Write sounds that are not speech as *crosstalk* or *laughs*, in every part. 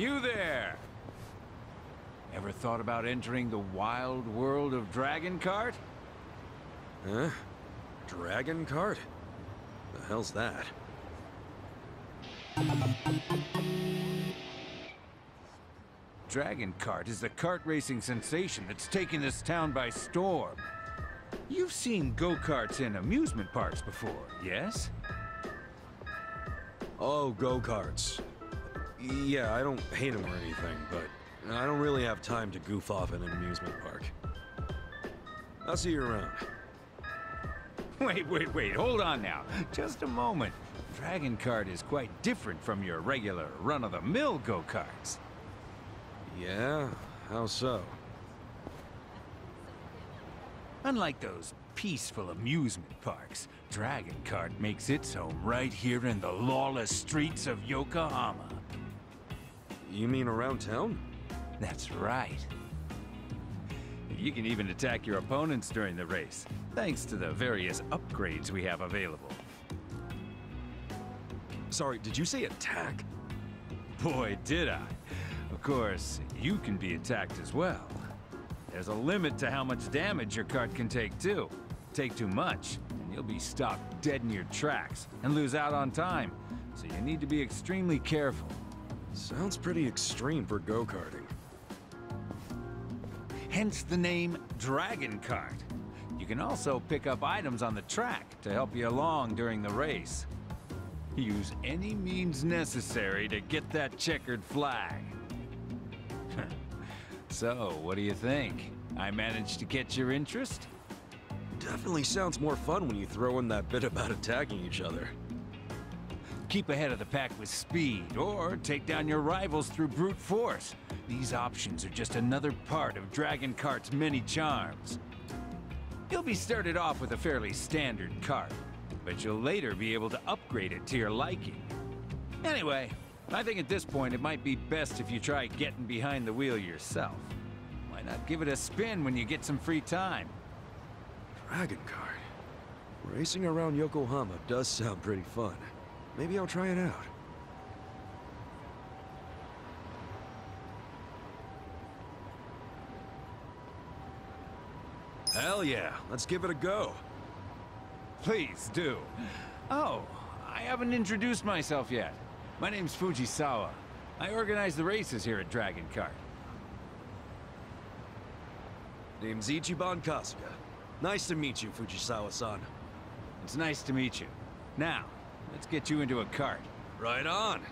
You there! Ever thought about entering the wild world of Dragon Kart? Huh? Dragon Kart? The hell's that? Dragon Kart is the kart racing sensation that's taken this town by storm. You've seen go-karts in amusement parks before, yes? Oh, go-karts. Yeah, I don't hate him or anything, but I don't really have time to goof off in an amusement park. I'll see you around. *laughs* Wait, wait, wait, hold on now. Just a moment. Dragon Kart is quite different from your regular run-of-the-mill go-karts. Yeah? How so? Unlike those peaceful amusement parks, Dragon Kart makes its home right here in the lawless streets of Yokohama. You mean around town? That's right. You can even attack your opponents during the race, thanks to the various upgrades we have available. Sorry, did you say attack? Boy, did I. Of course, you can be attacked as well. There's a limit to how much damage your cart can take, too. Take too much, and you'll be stopped dead in your tracks and lose out on time. So you need to be extremely careful. Sounds pretty extreme for go-karting. Hence the name Dragon Kart. You can also pick up items on the track to help you along during the race. Use any means necessary to get that checkered flag. *laughs* so, what do you think? I managed to catch your interest? Definitely sounds more fun when you throw in that bit about attacking each other. Keep ahead of the pack with speed, or take down your rivals through brute force. These options are just another part of Dragon Kart's many charms. You'll be started off with a fairly standard cart, but you'll later be able to upgrade it to your liking. Anyway, I think at this point it might be best if you try getting behind the wheel yourself. Why not give it a spin when you get some free time? Dragon Kart. Racing around Yokohama does sound pretty fun. Maybe I'll try it out. Hell yeah, let's give it a go. Please do. Oh, I haven't introduced myself yet. My name's Fujisawa. I organize the races here at Dragon Kart. Name's Ichiban Kasuga. Nice to meet you, Fujisawa-san. It's nice to meet you. Now, let's get you into a cart. Right on.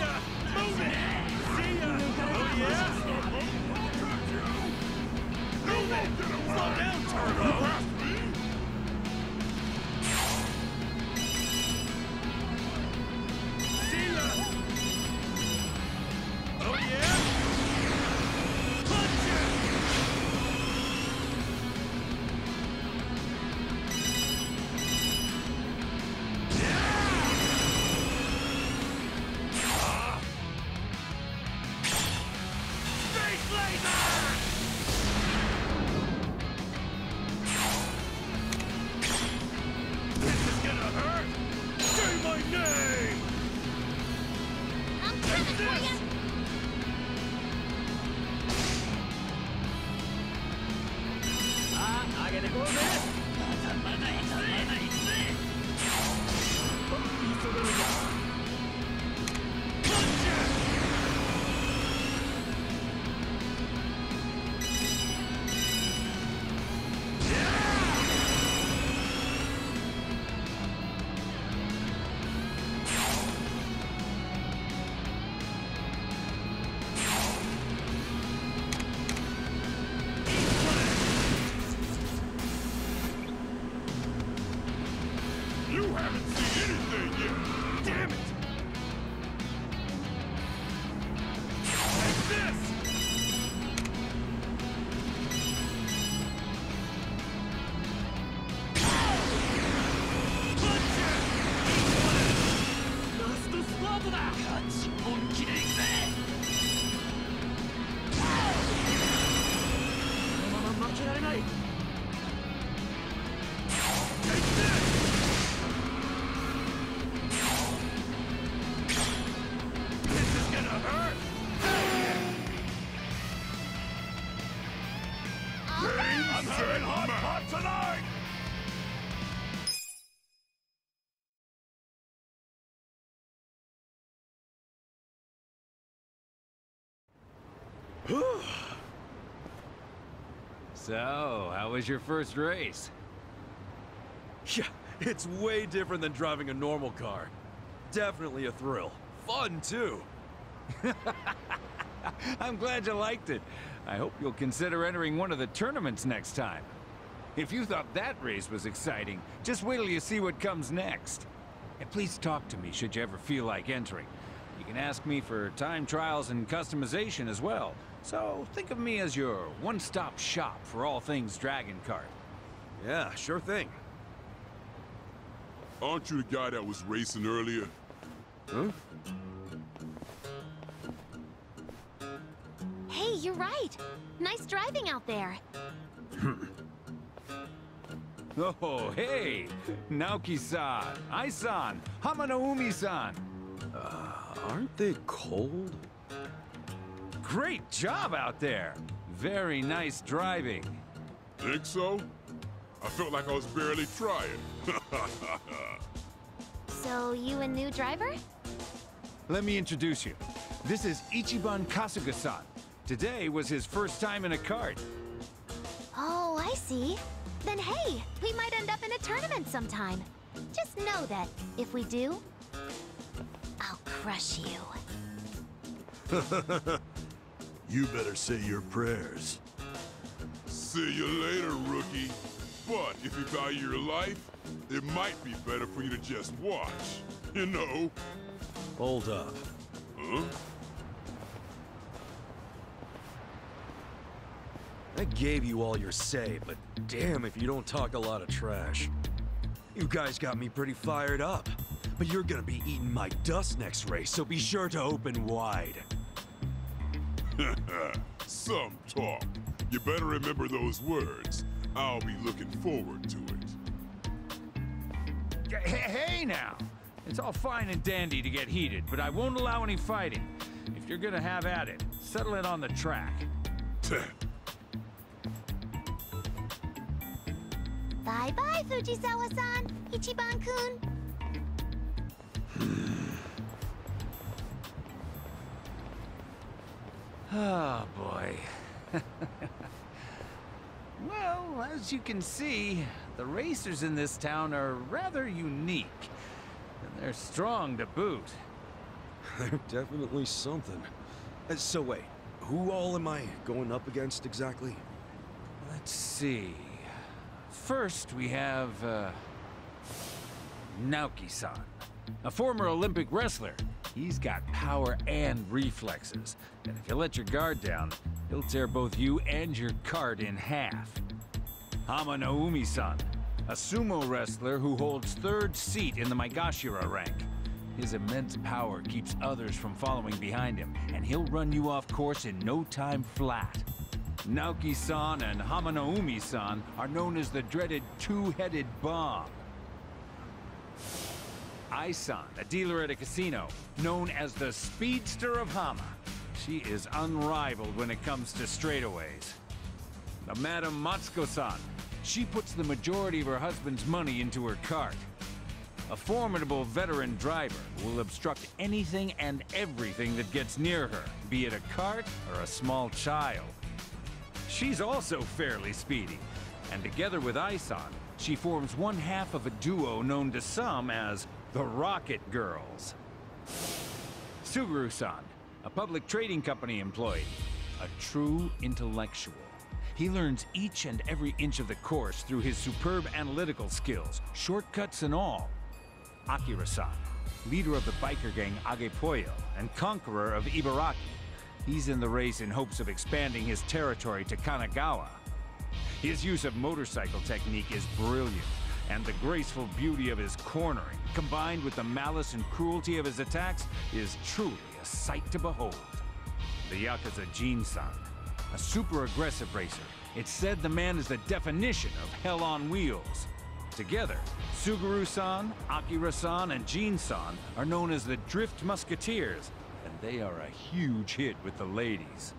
Ya! Move it! See ya! Oh yeah? Move it! Slow down, Turbo! げてこうぜまだまだ急げ急げ急げ *sighs* So, how was your first race? Yeah, it's way different than driving a normal car. Definitely a thrill. Fun, too. *laughs* I'm glad you liked it. I hope you'll consider entering one of the tournaments next time. If you thought that race was exciting, just wait till you see what comes next. And please talk to me should you ever feel like entering. You can ask me for time trials and customization as well. So think of me as your one-stop shop for all things Dragon Kart. Yeah, sure thing. Aren't you the guy that was racing earlier? Huh? Hey, you're right. Nice driving out there. *laughs* Oh, hey! Naoki-san, Ai-san, Hamanaumi-san. Uh, aren't they cold? Great job out there! Very nice driving. Think so? I felt like I was barely trying. *laughs* So, you a new driver? Let me introduce you. This is Ichiban Kasuga-san. Today was his first time in a kart. Oh, I see. Then hey, we might end up in a tournament sometime. Just know that if we do, I'll crush you. *laughs* You better say your prayers. See you later, rookie. But if you value your life, it might be better for you to just watch. You know? Hold up. Huh? I gave you all your say, but damn if you don't talk a lot of trash. You guys got me pretty fired up. But you're gonna be eating my dust next race, so be sure to open wide. *laughs* Some talk. You better remember those words. I'll be looking forward to it. Hey, hey now! It's all fine and dandy to get heated, but I won't allow any fighting. If you're gonna have at it, settle it on the track. Bye bye, Fujisawa-san, Ichiban-kun. *laughs* Oh, boy. *laughs* well, as you can see, the racers in this town are rather unique. And they're strong to boot. *laughs* they're definitely something. Uh, so wait, who all am I going up against exactly? Let's see. First, we have, uh... Naoki-san. A former Olympic wrestler. He's got power and reflexes. And if you let your guard down, he'll tear both you and your cart in half. Hamanaumi-san. A sumo wrestler who holds third seat in the Maegashira rank. His immense power keeps others from following behind him, and he'll run you off course in no time flat. Naoki-san and Hamanaumi-san are known as the dreaded two-headed bomb. Ai-san, a dealer at a casino, known as the Speedster of Hama. She is unrivaled when it comes to straightaways. The Madam Matsuko-san, she puts the majority of her husband's money into her cart. A formidable veteran driver will obstruct anything and everything that gets near her, be it a cart or a small child. She's also fairly speedy, and together with Ai-san, she forms one half of a duo known to some as the Rocket Girls. Suguru-san, a public trading company employee, a true intellectual. He learns each and every inch of the course through his superb analytical skills, shortcuts and all. Akira-san, leader of the biker gang Agepoyo and conqueror of Ibaraki. He's in the race in hopes of expanding his territory to Kanagawa. His use of motorcycle technique is brilliant, and the graceful beauty of his cornering, combined with the malice and cruelty of his attacks, is truly a sight to behold. The Yakuza Jin-san, a super aggressive racer. It's said the man is the definition of hell on wheels. Together, Suguru-san, Akira-san, and Jin-san are known as the Drift Musketeers, and they are a huge hit with the ladies.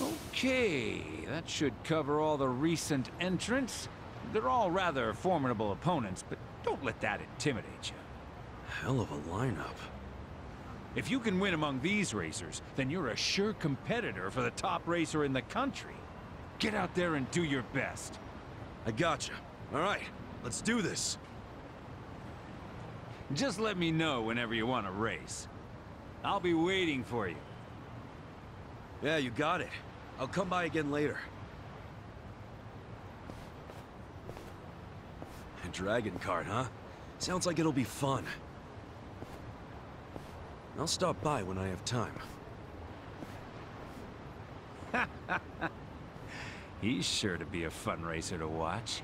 Okay, that should cover all the recent entrants. They're all rather formidable opponents, but don't let that intimidate you. Hell of a lineup. If you can win among these racers, then you're a sure competitor for the top racer in the country. Get out there and do your best. I gotcha. All right, let's do this. Just let me know whenever you want to race. I'll be waiting for you. Yeah, you got it. I'll come by again later. Dragon cart, huh? Sounds like it'll be fun. I'll stop by when I have time. *laughs* He's sure to be a fun racer to watch.